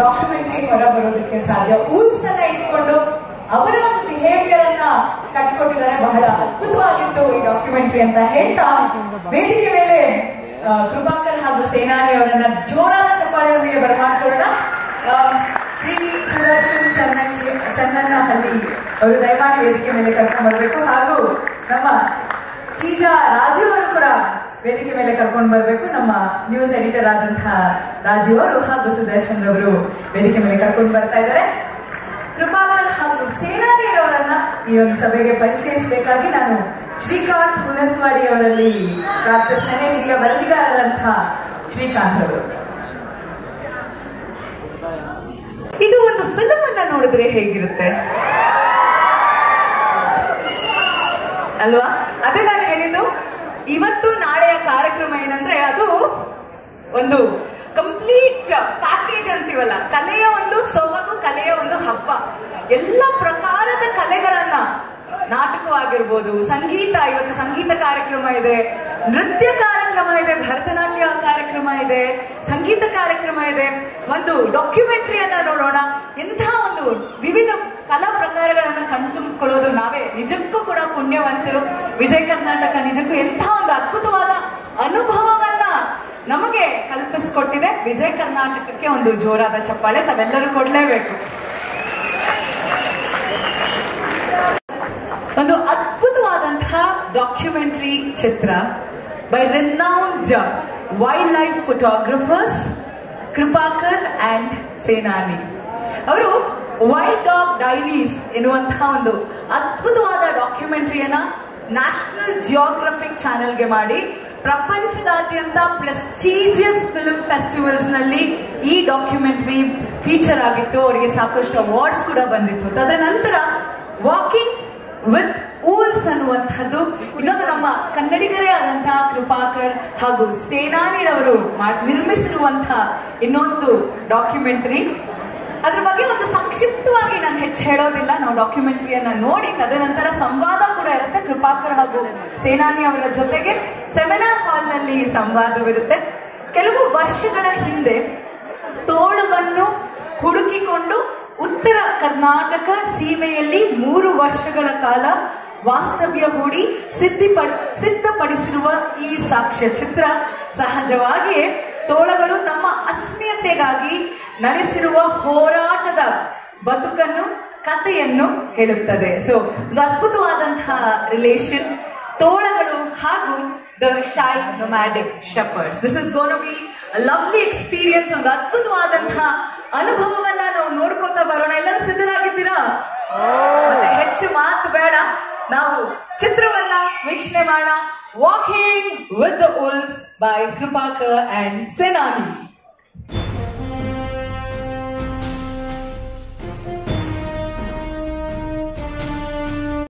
Documentary ಹೊರ ಬರೋದಕ್ಕೆ ಸಾಧ್ಯ. ರೂಲ್ಸ್ ಅನ್ನ ಇಟ್ಕೊಂಡು ಅವರ ಒಂದು ಬಿಹೇವಿಯರ್ ಅನ್ನ ಕಟ್ಕೊಟ್ಟಿದ್ದಾರೆ ಬಹಳ ಅದ್ಭುತವಾಗಿತ್ತು ಈ ಡಾಕ್ಯುಮೆಂಟ್ರಿ ಅಂತ ಹೇಳ್ತಾ ವೇದಿಕೆ ಮೇಲೆ ಕೃಪಾಕರ್ ಹಾಗೂ ಸೇನಾನಿ ಅವರನ್ನ ಜೋರಾದ ಚಪ್ಪಾಳೆಯೊಂದಿಗೆ ಬರಮಾಡ್ಕೊಳ್ಳೋಣ ಶ್ರೀ ಸುದರ್ಶನ್ ಚನ್ನಂಗಿ, ಚನ್ನಣ್ಣಹಳ್ಳಿ ಅವರು ದಯಮಾಡಿ ವೇದಿಕೆ ಮೇಲೆ ಕರ್ಕೊಂಡು ಬರಬೇಕು. ಹಾಗೂ ನಮ್ಮ ಚೀಜಾ ರಾಜೀವ್ ಅವರು ಕೂಡ ವೇದಿಕೆ ಮೇಲೆ ಕರ್ಕೊಂಡು ಬರಬೇಕು ನಮ್ಮ ನ್ಯೂಸ್ ಎಡಿಟರ್ ಆದಂತಹ ರಾಜೀವ್ ಅವರು ಹಾಗೂ ಸುದರ್ಶನ್ ಅವರು ವೇದಿಕೆ ಮೇಲೆ ಕರ್ಕೊಂಡು ಬರ್ತಾ ಇದ್ದಾರೆ. ಕೃಪಾಕರ್ ಹಾಗೂ ಸೇನಾನಿಯರವರನ್ನ ಈ ಒಂದು ಸಭೆಗೆ ಪರಿಚಯಿಸಬೇಕಾಗಿ ನಾನು ಶ್ರೀಕಾಂತ್ ಹುನಸ್ವಾಡಿ ಅವರಲ್ಲಿ ಪ್ರಾರ್ಥಿಸ್ತೇನೆ, ಹಿರಿಯ ವರದಿಗಾರರಂತಹ ಶ್ರೀಕಾಂತ್ ಅವರು ಇದು ಒಂದು ಫಿಲಮ್ ಅನ್ನ ನೋಡಿದ್ರೆ ಹೇಗಿರುತ್ತೆ? ಅಲ್ವಾ? ಅದೇ ನಾನು ಹೇಳಿದ್ದು ಇವತ್ತು ನಾಳೆಯ ಕಾರ್ಯಕ್ರಮ ಏನಂದ್ರೆ ಅದು ಒಂದು ಕಂಪ್ಲೀಟ್ ಪ್ಯಾಕೇಜ್ ಅಂತೀವಲ್ಲ, ಕಲೆಯ ಒಂದು ಸೊಬಗು, ಕಲೆಯ ಒಂದು ಹಬ್ಬ. ಎಲ್ಲ ಪ್ರಕಾರದ ಕಲೆಗಳನ್ನ ನಾಟಕವಾಗಿರ್ಬೋದು, ಸಂಗೀತ, ಇವತ್ತು ಸಂಗೀತ ಕಾರ್ಯಕ್ರಮ ಇದೆ, ನೃತ್ಯ ಕಾರ್ಯಕ್ರಮ ಇದೆ, ಭರತನಾಟ್ಯ ಕಾರ್ಯಕ್ರಮ ಇದೆ, ಸಂಗೀತ ಕಾರ್ಯಕ್ರಮ ಇದೆ. ಒಂದು ಡಾಕ್ಯುಮೆಂಟ್ರಿಯನ್ನ ನೋಡೋಣ. ಎಂಥ ಒಂದು ವಿವಿಧ ಕಲಾ ಪ್ರಕಾರಗಳನ್ನ ಕಣ್ತುಂಬಿಕೊಳ್ಳೋದು ನಾವೇ ನಿಜಕ್ಕೂ ಕೂಡ ಪುಣ್ಯವಂತರು ವಿಜಯ ಕರ್ನಾಟಕ ನಿಜಕ್ಕೂ ಎಂಥ ಒಂದು ಅದ್ಭುತವಾದ ಅನುಭವವನ್ನ ನಮಗೆ ಕಲ್ಪಿಸಿಕೊಟ್ಟಿದೆ. ವಿಜಯ ಕರ್ನಾಟಕಕ್ಕೆ ಒಂದು ಜೋರಾದ ಚಪ್ಪಾಳೆ ತಾವೆಲ್ಲರೂ ಕೊಡ್ಲೇಬೇಕು. ಒಂದು ಅದ್ಭುತವಾದಂತಹ documentary Chitra by renowned wildlife photographers Krupakar and Senani. ಅವರು ವೈಲ್ಡ್ ಡಾಗ್ ಡೈರೀಸ್ ಎನ್ನುವಂತಹ ಒಂದು ಡಾಕ್ಯುಮೆಂಟರಿಯನ್ನ ನ್ಯಾಷನಲ್ ಜಿಯೋಗ್ರಫಿಕ್ ಚಾನೆಲ್ಗೆ ಮಾಡಿ ಪ್ರಪಂಚದಾದ್ಯಂತ ಪ್ರೆಸ್ಟೀಜಿಯಸ್ ಫಿಲ್ಮ್ ಫೆಸ್ಟಿವಲ್ಸ್ನಲ್ಲಿ ಈ ಡಾಕ್ಯುಮೆಂಟ್ರಿ ಫೀಚರ್ ಆಗಿತ್ತು. ಅವರಿಗೆ ಸಾಕಷ್ಟು ಅವಾರ್ಡ್ಸ್ ಕೂಡ ಬಂದಿತ್ತು. ತದನಂತರ ವಾಕಿಂಗ್ ವಿತ್ ಊಲ್ಸ್ ಅನ್ನುವಂಥದ್ದು. ಇನ್ನೊಂದು ನಮ್ಮ ಕನ್ನಡಿಗರೇ ಆದಂತಹ ಕೃಪಾಕರ್ ಹಾಗೂ ಸೇನಾನಿರವರು ನಿರ್ಮಿಸಿರುವಂತಹ ಇನ್ನೊಂದು ಡಾಕ್ಯುಮೆಂಟ್ರಿ ಅದ್ರ ಸಂಕ್ಷಿಪ್ತವಾಗಿ ನಾನು ಹೆಚ್ಚು ಹೇಳೋದಿಲ್ಲ. ನಾವು ಡಾಕ್ಯುಮೆಂಟ್ರಿಯನ್ನ ನೋಡಿ, ತದನಂತರ ಸಂವಾದ ಕೂಡ ಇರುತ್ತೆ. ಕೃಪಾಕರ್ ಹಾಗೂ ಸೇನಾನಿ ಅವರ ಜೊತೆಗೆ ಸೆಮಿನಾರ್ ಹಾಲ್ನಲ್ಲಿ ಸಂವಾದವಿರುತ್ತೆ. ಕೆಲವು ವರ್ಷಗಳ ಹಿಂದೆ ತೋಳವನ್ನು ಹುಡುಕಿಕೊಂಡು ಉತ್ತರ ಕರ್ನಾಟಕ ಸೀಮೆಯಲ್ಲಿ ಮೂರು ವರ್ಷಗಳ ಕಾಲ ವಾಸ್ತವ್ಯ ಹೂಡಿ ಸಿದ್ಧಿಪಡ್ ಸಿದ್ಧಪಡಿಸಿರುವ ಈ ಸಾಕ್ಷ್ಯ ಚಿತ್ರ, ಸಹಜವಾಗಿಯೇ ತೋಳಗಳು ತಮ್ಮ ಅಸ್ಮಿಯತೆಗಾಗಿ ನಡೆಸಿರುವ ಹೋರಾಟದ ಬದುಕನ್ನು ಕಥೆಯನ್ನು ಹೇಳುತ್ತದೆ. ಸೊ ಒಂದು ಅದ್ಭುತವಾದಂತಹ ರಿಲೇಷನ್ ತೋಳಗಳು ಹಾಗೂ the shy nomadic shepherds this is gonna be lovely experience ಒಂದು ಅದ್ಭುತವಾದಂತಹ ಅನುಭವವನ್ನ ನಾವು ನೋಡ್ಕೋತಾ ಬರೋಣ. ಎಲ್ಲರೂ ಸಿದ್ಧರಾಗಿದ್ದೀರಾ? ಮತ್ತೆ ಹೆಚ್ಚು ಮಾತು ಬೇಡ. ನಾವು ಚಿತ್ರವನ್ನ ವೀಕ್ಷಣೆ ಮಾಡೋಣ. Walking with the wolves by Krupakar and Senani